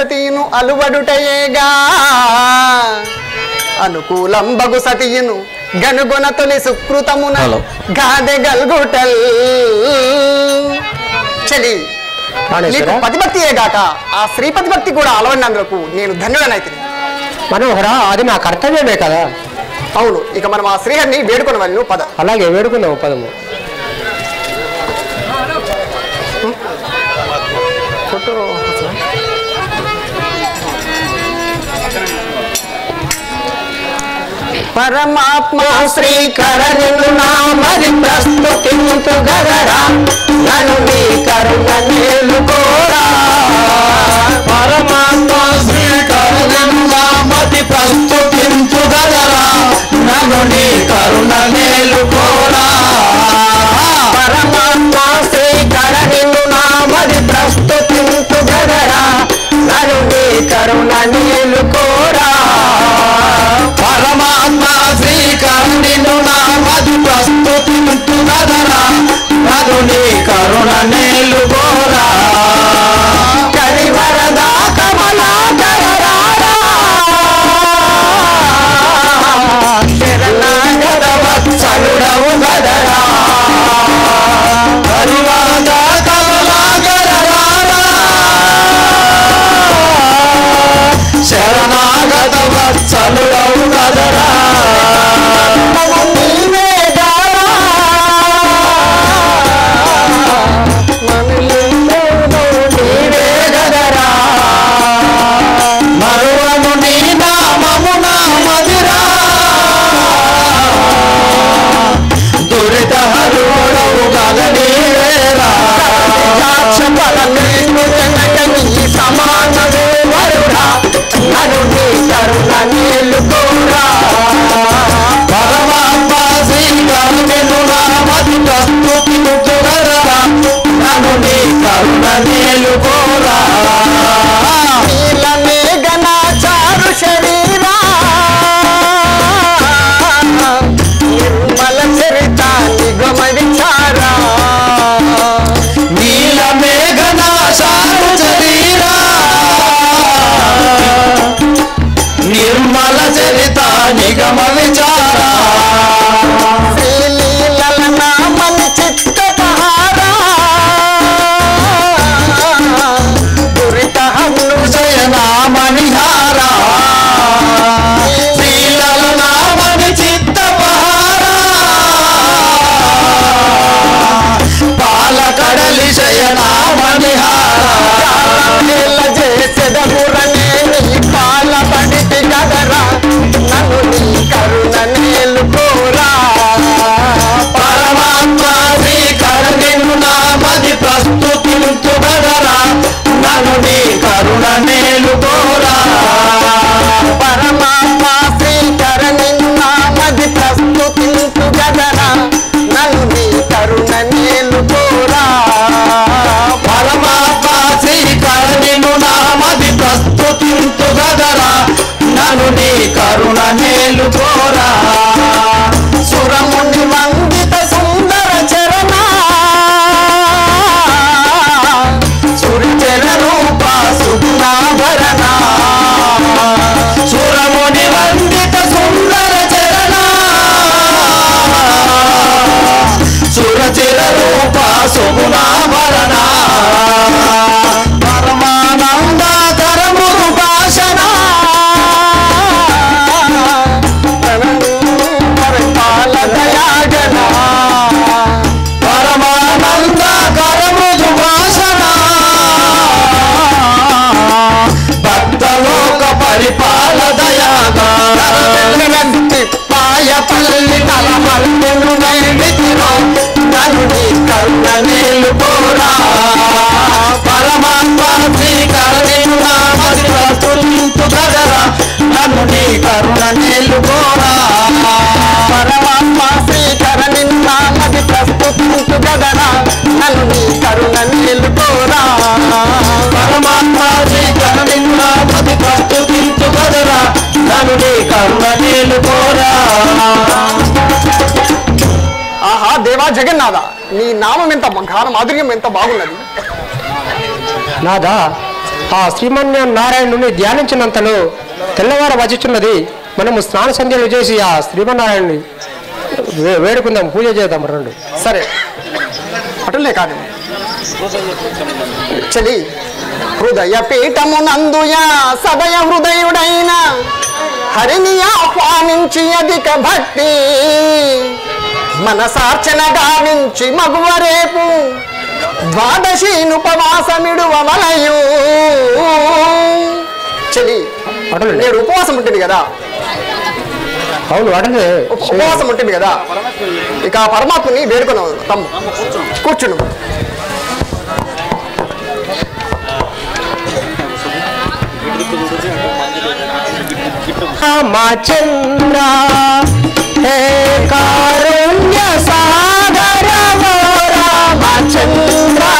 సతీను అలువడుటయేగా. అనుకూలం బగు సతీయును గనుగొన తొలి సుకృతమున. గాదె గల్గుటల్. చలి నీకు పతిభక్తియే గాక ఆ శ్రీ పతిభక్తి కూడా అలవడినందుకు నేను ధన్యుడనైతే మనోహర అది నా కర్తవ్యమే కదా? అవును ఇక మనం ఆ శ్రీహరిని వేడుకొని వెళ్ళను పద. అలాగే వేడుకుందాం పదము. పరమాత్మ శ్రీకరణులు నామది ప్రస్తుతింతు గదరా నన్ను నీ కరుణ మేలుకోరా పరమా चालू राहू दादा సుగుణాభరణ పరమానందకరమురు భాషణ పాల దయాగణ భాషణ భక్తలోక పరిపాల దయాగా పాయ పల్లి తల పరమాత్మ శ్రీకరణిను నామది ప్రస్తుతింతు కదరా నన్ను నీ కరుణ నీళ్ళు పోరా పరమాత్మ శ్రీకరణి నామది ప్రస్తుతింతు కదరా నన్ను నీ కరుణ నేలుకోరా. పరమాత్మ శ్రీకరణిను నామది ప్రస్తుతింతు గదరా నన్ను నీ కరుణ నీళ్ళు జగన్నాథ నీ నామం ఎంత గాన మాధుర్యం ఎంత బాగున్నది? నాదా ఆ శ్రీమన్నారాయణుని ధ్యానించినంతలో తెల్లవార వచిస్తున్నది మనము స్నాన సంధ్యలు చేసి ఆ శ్రీమన్నారాయణుని వేడుకుందాం పూజ చేద్దాం రెండు. సరే. అటులే కాదు. చలి. హృదయ పీఠమునందుయా సదయ హృదయుడైన హరిని ఆహ్వానించి అధిక భక్తి. మనసార్చన గావించి మగువ రేపు ద్వాదశీనుపవాసమిడువ వలయు చలి నేడు ఉపవాసం ఉంటుంది కదా? అవును అటలే ఉపవాసం ఉంటుంది కదా? ఇక పరమాత్మని వేడుకొని తమ్ము. కూర్చును. रामचन्द्रा चन्द्रा एुण्य रामचन्द्रा